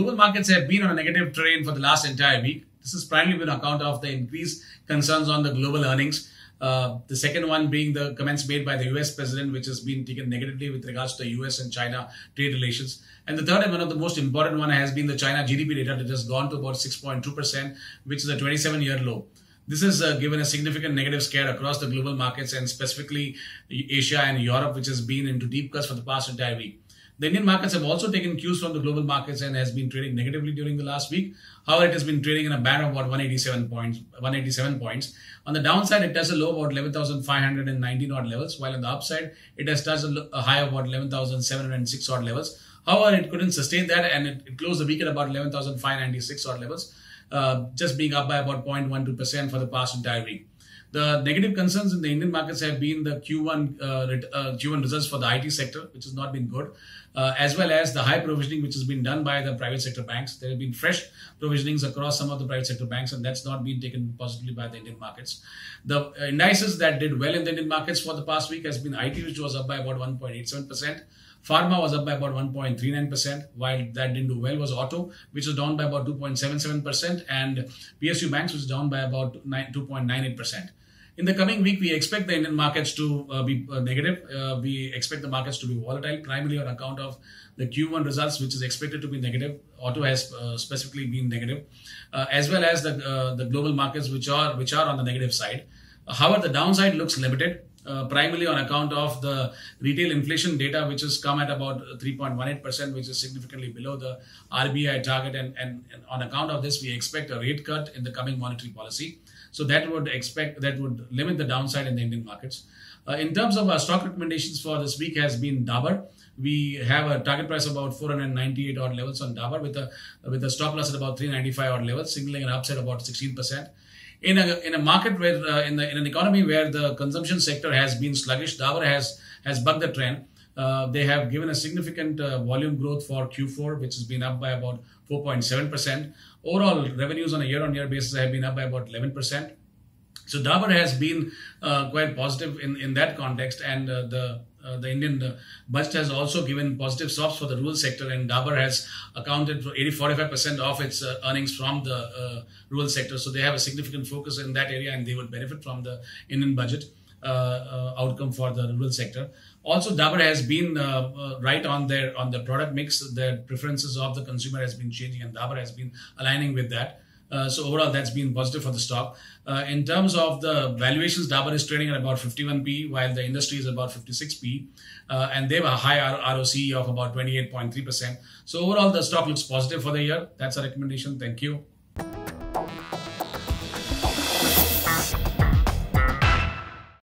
global markets have been on a negative trend for the last entire week. This is primarily been account of the increased concerns on the global earnings. Uh, the second one being the comments made by the US president, which has been taken negatively with regards to the US and China trade relations. And the third and one of the most important one has been the China GDP data that has gone to about 6.2%, which is a 27 year low. This has uh, given a significant negative scare across the global markets and specifically Asia and Europe, which has been into deep cuts for the past entire week. The Indian markets have also taken cues from the global markets and has been trading negatively during the last week. However, it has been trading in a band of about 187 points. 187 points. On the downside, it touched a low about 11,519 odd levels, while on the upside, it has touched a high of about 11,706 odd levels. However, it couldn't sustain that and it, it closed the week at about 11,596 odd levels, uh, just being up by about 0.12% for the past entire week. The negative concerns in the Indian markets have been the Q1 uh, uh, Q1 results for the IT sector, which has not been good, uh, as well as the high provisioning which has been done by the private sector banks. There have been fresh provisionings across some of the private sector banks, and that's not been taken positively by the Indian markets. The indices that did well in the Indian markets for the past week has been IT, which was up by about 1.87 percent. Pharma was up by about 1.39%, while that didn't do well was auto, which was down by about 2.77%, and PSU banks was down by about 2.98%. In the coming week, we expect the Indian markets to uh, be uh, negative. Uh, we expect the markets to be volatile, primarily on account of the Q1 results, which is expected to be negative. Auto has uh, specifically been negative, uh, as well as the uh, the global markets, which are which are on the negative side. However, the downside looks limited. Uh, primarily on account of the retail inflation data, which has come at about 3.18%, which is significantly below the RBI target. And, and, and, on account of this, we expect a rate cut in the coming monetary policy. So that would expect that would limit the downside in the Indian markets. Uh, in terms of our stock recommendations for this week has been Dabur. We have a target price about 498 odd levels on Dabur with a with a stop loss at about 395 odd levels, signaling an upside about 16 percent in a in a market where uh, in the in an economy where the consumption sector has been sluggish, Dabur has has bucked the trend. Uh, they have given a significant uh, volume growth for Q4, which has been up by about 4.7 percent. Overall revenues on a year-on-year basis have been up by about 11 percent. So Dabur has been uh, quite positive in, in that context, and uh, the uh, the Indian uh, budget has also given positive stops for the rural sector, and Dabur has accounted for 80 45% of its uh, earnings from the uh, rural sector. So they have a significant focus in that area, and they would benefit from the Indian budget uh, outcome for the rural sector. Also, Dabur has been right on their on the product mix. The preferences of the consumer has been changing, and Dabur has been aligning with that. Uh, so overall, that's been positive for the stock. Uh, in terms of the valuations, Dabur is trading at about 51p, while the industry is about 56p, uh, and they have a high ROC of about 28.3%. So overall, the stock looks positive for the year. That's a recommendation. Thank you.